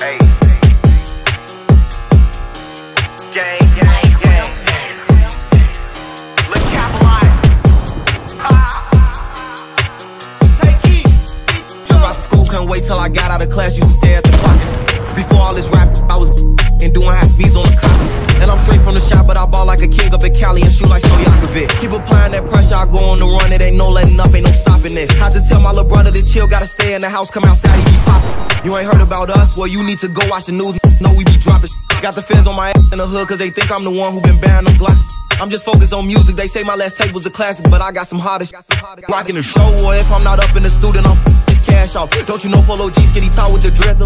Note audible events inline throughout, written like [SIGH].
Hey. Gang, gang, gang. Let's capitalize. Take heat. Drop out of school, couldn't wait till I got out of class. To stare at the clock. Before all this rap, I was and doing half beats on the clock. And I'm straight from the shop, but I ball like a king up in Cali and shoot like Stojakovic. Keep applying that pressure, I go on the run. It ain't no letting up, no it. Had to tell my little brother to chill, gotta stay in the house, come outside, he be poppin'. You ain't heard about us? Well, you need to go watch the news. Know we be dropping. Got the feds on my ass in the hood, cause they think I'm the one who been banned them glocks. I'm just focused on music. They say my last tape was a classic, but I got some harder sh- Rocking the show, or if I'm not up in the studio, I'm his cash off. Don't you know Polo G skinny tall with the dreads?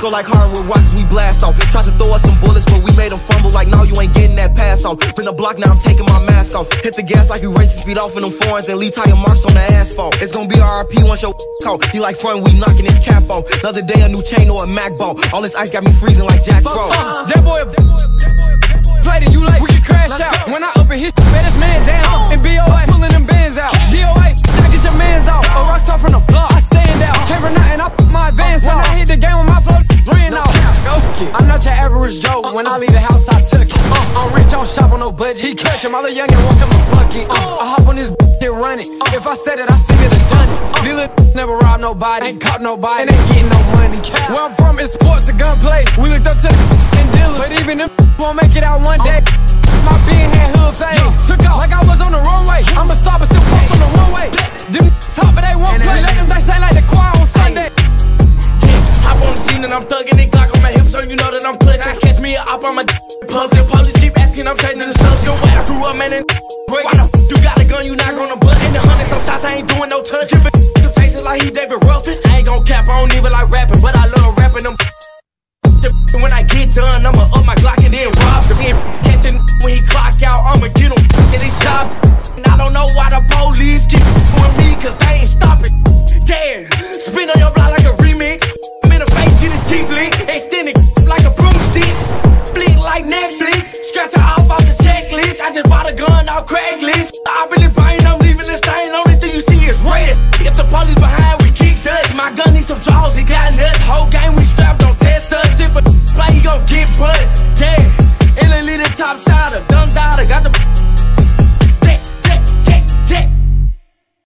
Go like hard with rocks, we blast off. Tried to throw us some bullets, but we made them fumble. Like, no, you ain't getting that pass off. Been the block, now I'm taking my mask off. Hit the gas like you racing speed off in them foreigns and leave tire marks on the asphalt. It's gonna be RP once your [LAUGHS] call. He like front, we knocking his cap off. Another day, a new chain or a Mac ball. All this ice got me freezing like Jack Frost. That boy, [LAUGHS] played it, you like, we can crash out. When I open his man, this [LAUGHS] man down. Average Joe. When I leave the house, I took it. Uh, I'm rich, I don't shop on no budget. He catch him, all the youngin' walk in my bucket. Uh, I hop on this [LAUGHS] get run it. If I said it, I seen it and done it. These little [LAUGHS] never rob nobody, ain't caught nobody, and ain't getting no money. Where I'm from, it's sports and gunplay. We looked up to the [LAUGHS] and dealers, but even them won't make it out one day. My being had hood fame. Took off like I was on the runway. My pub, the police keep asking, I'm changing the subject. Way I grew up, man, and break. Why the you got a gun, you not gonna bust? In the hundred, some shots, I ain't doing no touch. Giving temptation like he David Ruffin. I ain't gon' cap, I don't even like rapping, but I love rapping them. When I get done, I'ma up my Glock and then rob just bought a gun off Craigslist. I've been in buying, I'm leaving this stain. Only thing you see is red. If the police behind, we kick dust. My gun needs some draws, it got nuts. Whole game we strapped, don't test us. If a play, he gon' get buzzed. Yeah, and the top shotter, dumb daughter, got the